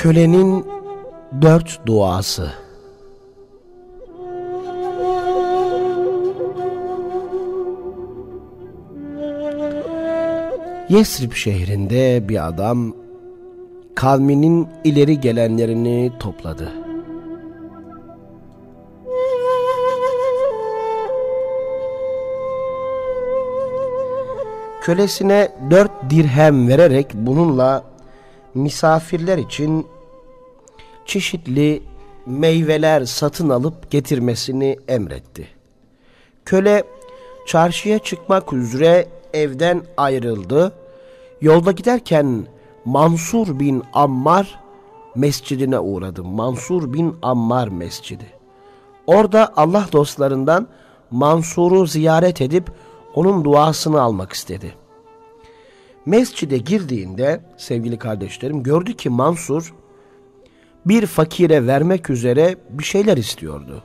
Kölenin dört duası Yesrib şehrinde bir adam kavminin ileri gelenlerini topladı. Kölesine dört dirhem vererek bununla misafirler için çeşitli meyveler satın alıp getirmesini emretti. Köle çarşıya çıkmak üzere evden ayrıldı. Yolda giderken Mansur bin Ammar mescidine uğradı. Mansur bin Ammar mescidi. Orada Allah dostlarından Mansur'u ziyaret edip onun duasını almak istedi. Mescide girdiğinde sevgili kardeşlerim gördü ki Mansur bir fakire vermek üzere bir şeyler istiyordu.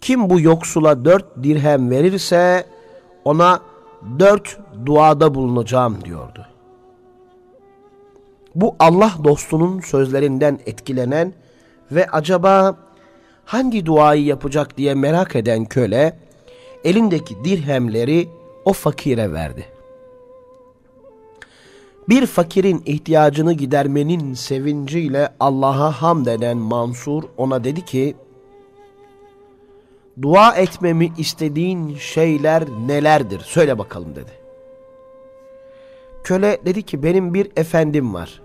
Kim bu yoksula dört dirhem verirse ona dört duada bulunacağım diyordu. Bu Allah dostunun sözlerinden etkilenen ve acaba hangi duayı yapacak diye merak eden köle elindeki dirhemleri o fakire verdi. Bir fakirin ihtiyacını gidermenin sevinciyle Allah'a hamd eden Mansur ona dedi ki, Dua etmemi istediğin şeyler nelerdir? Söyle bakalım dedi. Köle dedi ki benim bir efendim var.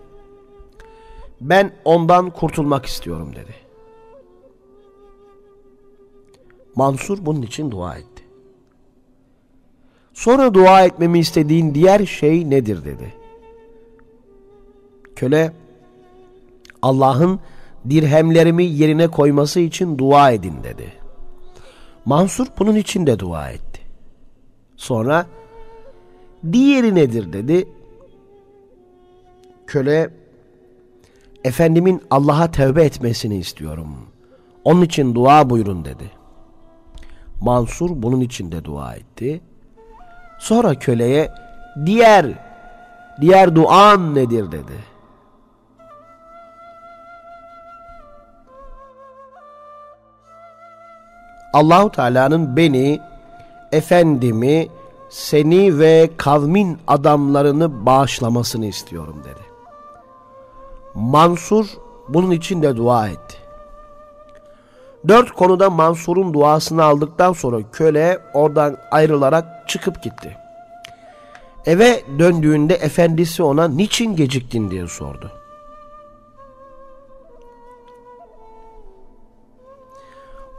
Ben ondan kurtulmak istiyorum dedi. Mansur bunun için dua etti. Sonra dua etmemi istediğin diğer şey nedir dedi. Köle Allah'ın dirhemlerimi yerine koyması için dua edin dedi. Mansur bunun için de dua etti. Sonra diğeri nedir dedi. Köle efendimin Allah'a tevbe etmesini istiyorum. Onun için dua buyurun dedi. Mansur bunun için de dua etti. Sonra köleye diğer diğer duan nedir dedi. Allahu Teala'nın beni, efendimi, seni ve kavmin adamlarını bağışlamasını istiyorum dedi. Mansur bunun için de dua etti. Dört konuda Mansur'un duasını aldıktan sonra köle oradan ayrılarak çıkıp gitti. Eve döndüğünde efendisi ona niçin geciktin diye sordu.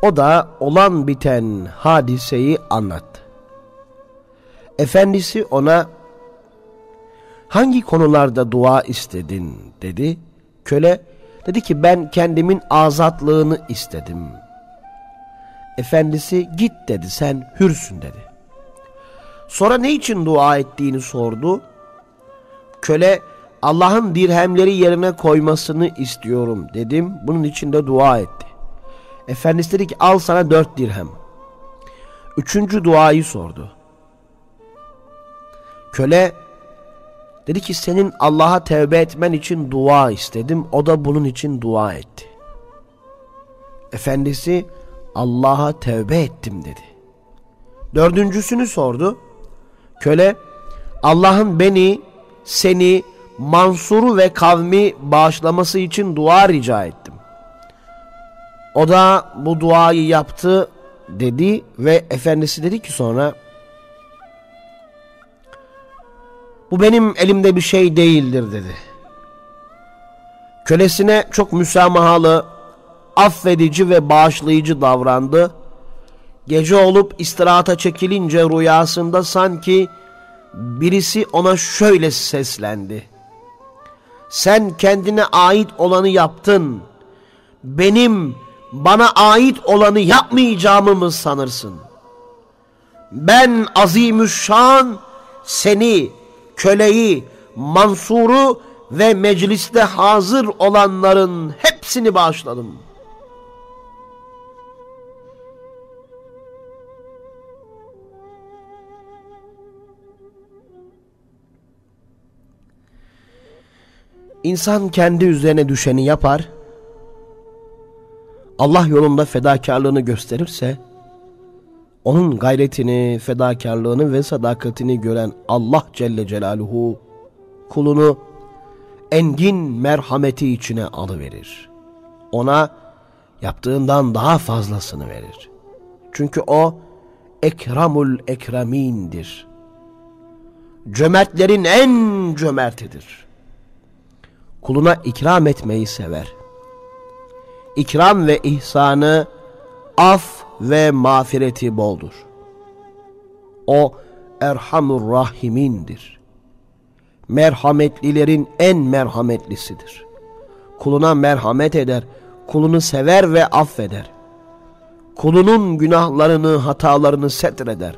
O da olan biten hadiseyi anlattı. Efendisi ona hangi konularda dua istedin dedi. Köle dedi ki ben kendimin azatlığını istedim. Efendisi git dedi sen hürsün dedi. Sonra ne için dua ettiğini sordu. Köle Allah'ın dirhemleri yerine koymasını istiyorum dedim. Bunun için de dua etti. Efendisi dedi ki al sana dört dirhem. Üçüncü duayı sordu. Köle dedi ki senin Allah'a tevbe etmen için dua istedim. O da bunun için dua etti. Efendisi Allah'a tevbe ettim dedi. Dördüncüsünü sordu. Köle Allah'ın beni, seni, Mansur'u ve kavmi bağışlaması için dua rica ettim. O da bu duayı yaptı dedi ve efendisi dedi ki sonra bu benim elimde bir şey değildir dedi. Kölesine çok müsamahalı, affedici ve bağışlayıcı davrandı. Gece olup istirahata çekilince rüyasında sanki birisi ona şöyle seslendi. Sen kendine ait olanı yaptın. Benim bana ait olanı yapmayacağımı mı sanırsın? Ben azimüşşan seni, köleyi, Mansur'u ve mecliste hazır olanların hepsini bağışladım. İnsan kendi üzerine düşeni yapar. Allah yolunda fedakarlığını gösterirse, onun gayretini, fedakarlığını ve sadakatini gören Allah Celle Celaluhu kulunu engin merhameti içine alıverir. Ona yaptığından daha fazlasını verir. Çünkü o ekramul ekremindir. Cömertlerin en cömertidir. Kuluna ikram etmeyi sever. İkram ve ihsanı, af ve mağfireti boldur. O Erhamur Rahimindir. Merhametlilerin en merhametlisidir. Kuluna merhamet eder, kulunu sever ve affeder. Kulunun günahlarını, hatalarını setreder.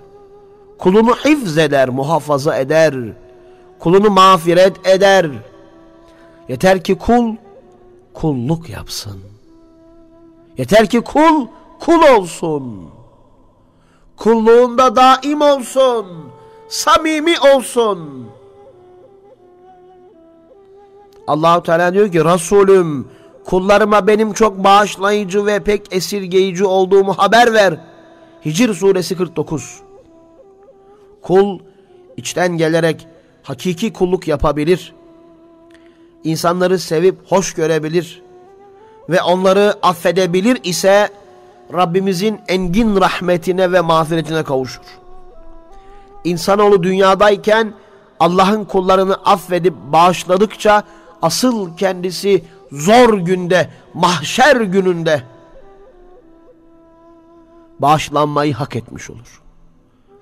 Kulunu hifz eder, muhafaza eder. Kulunu mağfiret eder. Yeter ki kul kulluk yapsın. Yeter ki kul kul olsun. Kulluğunda daim olsun. Samimi olsun. Allahu Teala diyor ki Resulüm kullarıma benim çok bağışlayıcı ve pek esirgeyici olduğumu haber ver. Hicr suresi 49. Kul içten gelerek hakiki kulluk yapabilir. İnsanları sevip hoş görebilir ve onları affedebilir ise Rabbimizin engin rahmetine ve mağfiretine kavuşur. İnsanoğlu dünyadayken Allah'ın kullarını affedip bağışladıkça asıl kendisi zor günde, mahşer gününde bağışlanmayı hak etmiş olur.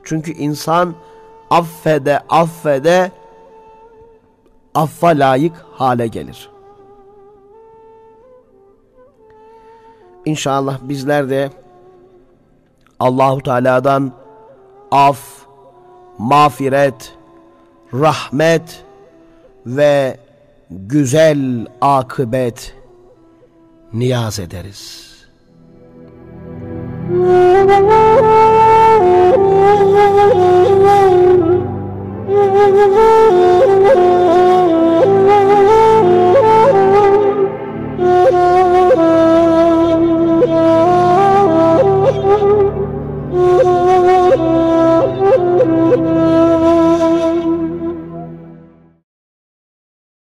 Çünkü insan affede affede affa layık hale gelir. İnşallah bizler de Allahu Teala'dan af, mağfiret, rahmet ve güzel akıbet niyaz ederiz. Altyazı